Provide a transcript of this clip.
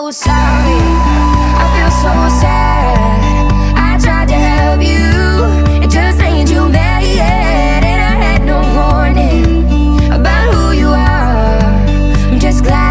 so sorry. I feel so sad. I tried to help you. It just made you mad. And I had no warning About who you are. I'm just glad